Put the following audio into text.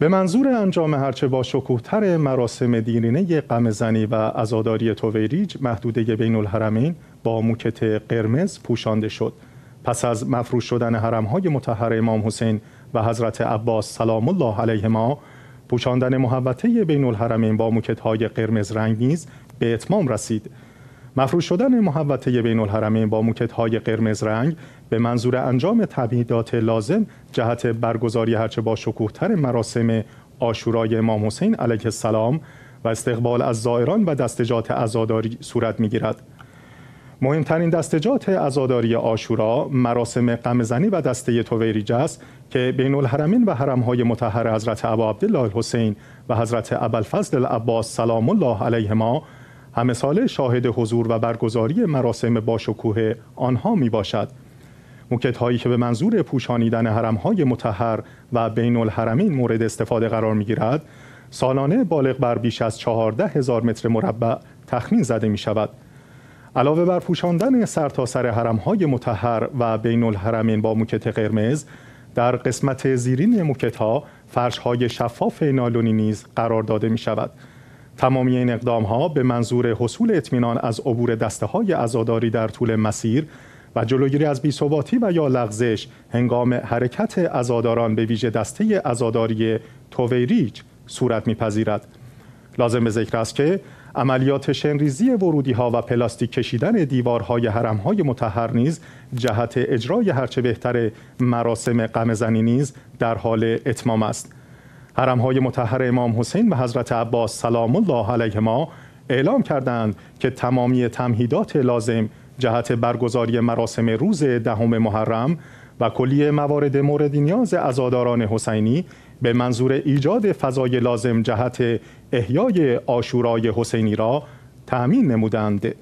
به منظور انجام هرچه با شکوهتر مراسم دیرینه قمزنی و ازاداری تویریج محدوده بین الحرمین با موکت قرمز پوشانده شد. پس از مفروش شدن حرمهای متحر امام حسین و حضرت عباس سلام الله علیهما پوشاندن محوطه بین الحرمین با موکت های قرمز رنگ نیز به اتمام رسید. مفروش شدن محوطه بین الحرمین با موکت های قرمز رنگ به منظور انجام تبهیدات لازم جهت برگزاری هرچه با شکوهتر مراسم آشورای امام حسین علیه السلام و استقبال از زائران و دستجات عزاداری صورت می‌گیرد. مهمترین دستجات عزاداری آشورا مراسم قمزنی و دسته تویریج است که بین الحرمین و حرمهای متحر حضرت ابا عبدالله الحسین و حضرت ابوالفضل العباس سلام الله علیهما همه ساله شاهد حضور و برگزاری مراسم باشکوه آنها می باشد. موکت هایی که به منظور پوشانیدن حرم های متحر و بین الحرمین مورد استفاده قرار می گیرد سالانه بالغ بر بیش از 14 هزار متر مربع تخمین زده می شود. علاوه بر پوشاندن سرتاسر سر حرم های متحر و بین الحرمین با موکت قرمز در قسمت زیرین موکت ها فرش های شفاف نالونی نیز قرار داده می شود. تمامی این اقدام ها به منظور حصول اطمینان از عبور دسته های عزاداری در طول مسیر و جلوگیری از بیثباتی و یا لغزش هنگام حرکت عزاداران به ویژه دسته عزاداری تویریج صورت میپذیرد. لازم به ذکر است که عملیات شنریزی ورودی ها و پلاستیک کشیدن دیوارهای حرم های متحر نیز جهت اجرای هرچه بهتر مراسم قمزنی نیز در حال اتمام است. حرم های متحر امام حسین و حضرت عباس سلام الله علیهما اعلام کردند که تمامی تمهیدات لازم جهت برگزاری مراسم روز دهم محرم و کلیه موارد مورد نیاز عزاداران حسینی به منظور ایجاد فضای لازم جهت احیای آشورای حسینی را تأمین نمودند.